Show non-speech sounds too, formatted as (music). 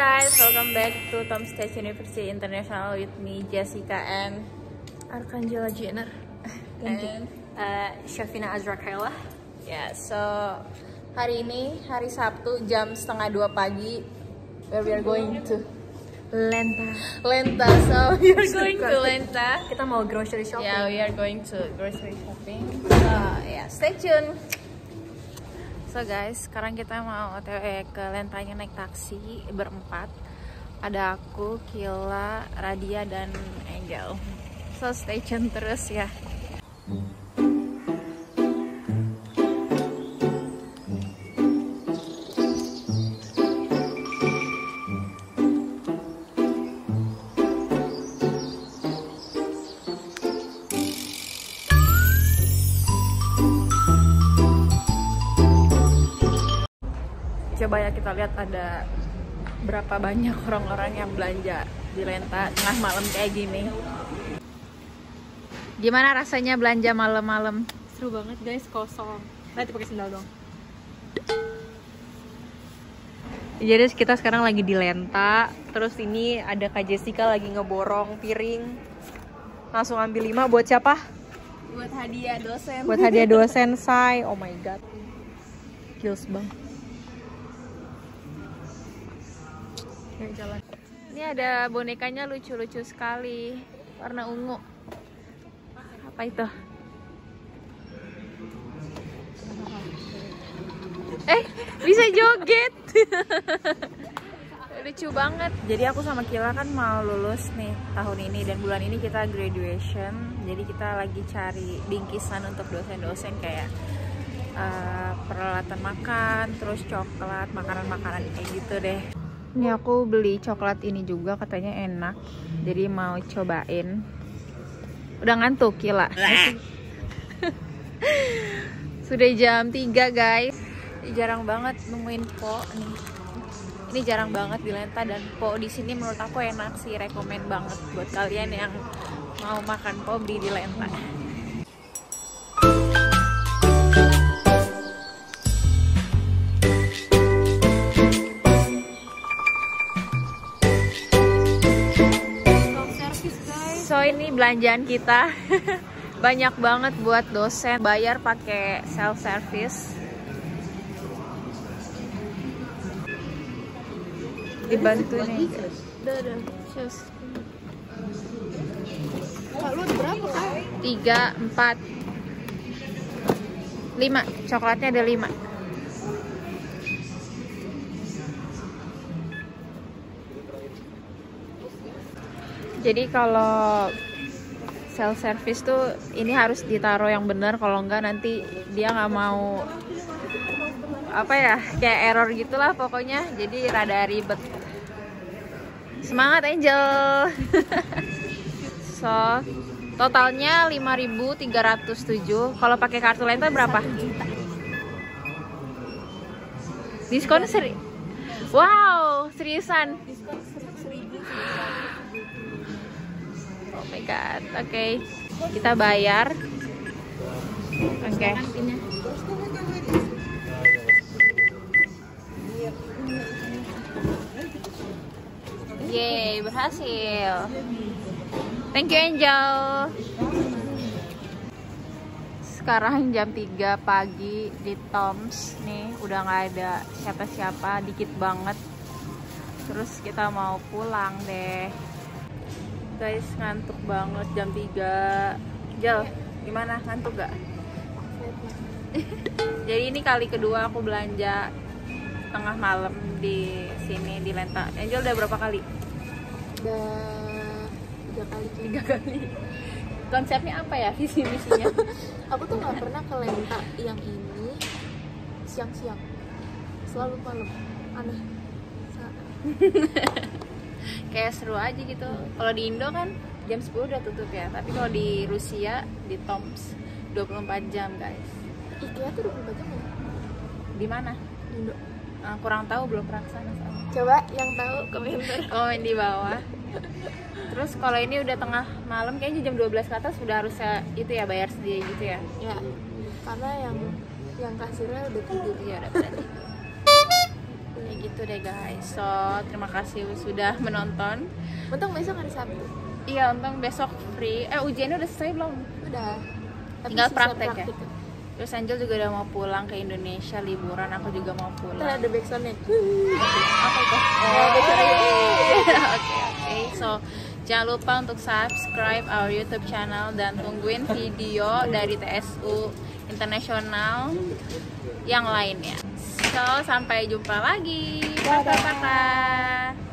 guys, welcome back to Tom State University International with me Jessica and Arkanjela Jenner (laughs) and uh, Syafina Azra Kaila yeah. So hari ini hari Sabtu jam setengah dua pagi, where we are going to Lenta Lenta. So (laughs) we are going to Lenta. kita mau grocery shopping Yeah, we are going to grocery shopping. So yeah, stay tune. So guys, sekarang kita mau OTW ke Lentanya naik taksi berempat. Ada aku, Kila, Radia, dan Angel. So stay tune terus ya. Coba ya kita lihat ada berapa banyak orang-orang yang belanja di Lenta tengah malam kayak gini. Gimana rasanya belanja malam-malam? seru banget guys kosong nanti pakai sendal dong Jadi kita sekarang lagi di Lenta, terus ini ada Kak Jessica lagi ngeborong piring. Langsung ambil 5 buat siapa? buat hadiah dosen Buat hadiah dosen say. Oh my god. Kills bang. Yuk, jalan Ini ada bonekanya lucu-lucu sekali. Warna ungu. Apa itu? Eh, bisa joget. (laughs) lucu banget. Jadi aku sama Kila kan mau lulus nih tahun ini dan bulan ini kita graduation. Jadi kita lagi cari bingkisan untuk dosen-dosen kayak eh, peralatan makan, terus coklat, makanan-makanan kayak gitu deh. Ini aku beli coklat ini juga katanya enak. Jadi mau cobain. Udah ngantuk Kila. (laughs) Sudah jam 3 guys. Jarang banget nemuin po nih. Ini jarang banget di Lenta dan po di sini menurut aku enak sih, rekomen banget buat kalian yang mau makan po beli di Lenta. Ini belanjaan kita (laughs) banyak banget buat dosen bayar pakai self service. Dibantu nih. Tiga, empat, lima. Coklatnya ada lima. Jadi kalau self service tuh ini harus ditaruh yang benar kalau enggak nanti dia nggak mau apa ya kayak error gitulah pokoknya. Jadi rada ribet. Semangat Angel. (laughs) So totalnya 5.307 kalau pakai kartu lenta berapa? Diskon seri wow seriusan oh my god oke kita bayar oke Yeay, berhasil. Thank you Angel. Sekarang jam 3 pagi di Toms nih, udah nggak ada siapa-siapa, dikit banget. Terus kita mau pulang deh. Guys, ngantuk banget jam 3. Jel, gimana? Ngantuk gak? (laughs) Jadi ini kali kedua aku belanja tengah malam di sini di Lenta. Angel udah berapa kali? udah tiga kali tiga kali konsepnya apa ya visi misinya (laughs) aku tuh nggak pernah ke Lenta yang ini siang-siang selalu malam aneh (laughs) kayak seru aja gitu. Kalau di Indo kan jam 10 udah tutup ya tapi kalau di Rusia di Toms 24 jam guys. IKEA tuh 24 jam ya? Di mana? Di Indo. Ah, kurang tahu belum pernah ke sana soalnya. coba yang tahu komentar. (laughs) Komen di bawah. Terus kalau ini udah tengah malam kayaknya jam 12 ke atas udah harus ya- itu ya bayar sendiri gitu ya? Ya karena yang yang kasirnya udah tidur. Iya udah tidur. Ya gitu deh guys. So terima kasih sudah menonton. Untung besok hari Sabtu. Iya untung besok free. Eh ujiannya udah selesai belum? Udah. Tapi Tinggal sisa praktek ya? terus Angel juga udah mau pulang ke Indonesia liburan aku juga mau pulang. Ada backsoundnya apa itu Oh, (laughs) oke oke. So jangan lupa untuk subscribe our YouTube channel dan tungguin video dari TSU internasional yang lainnya so sampai jumpa lagi. Bye